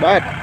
Bakit?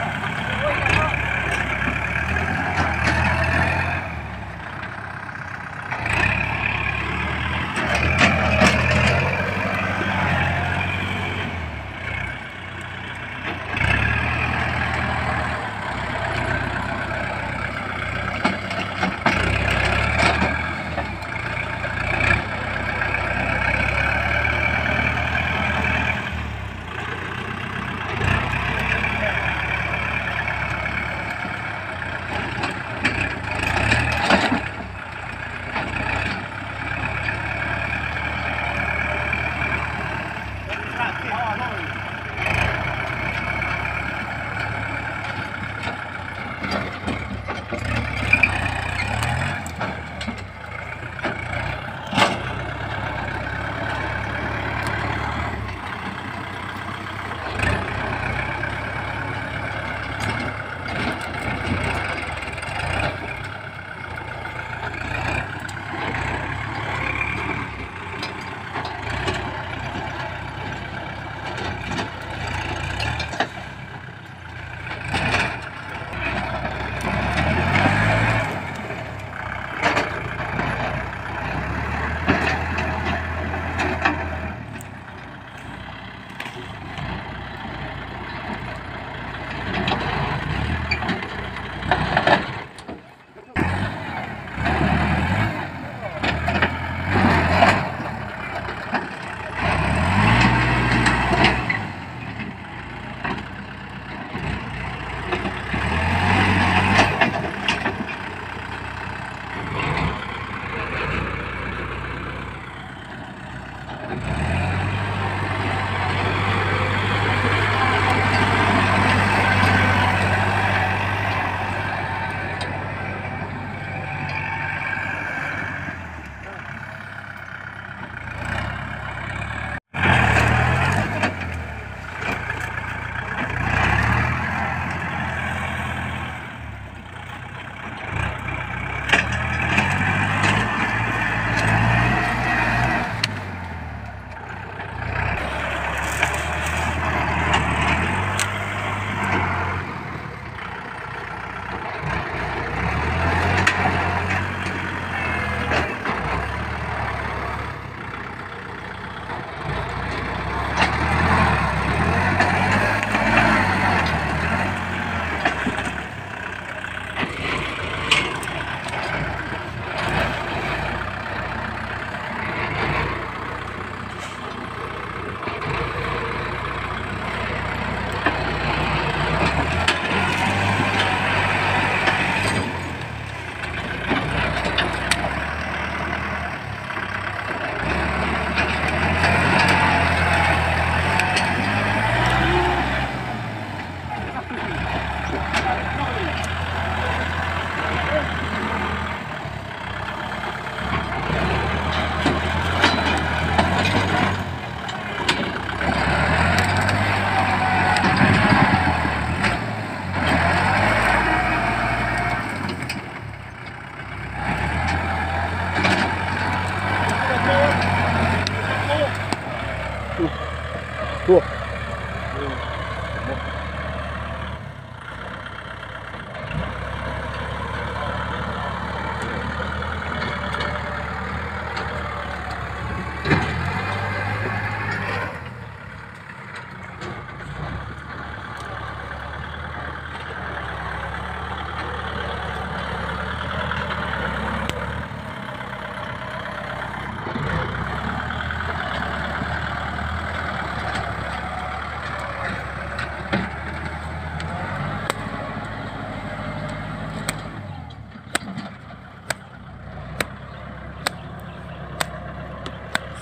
Tuh.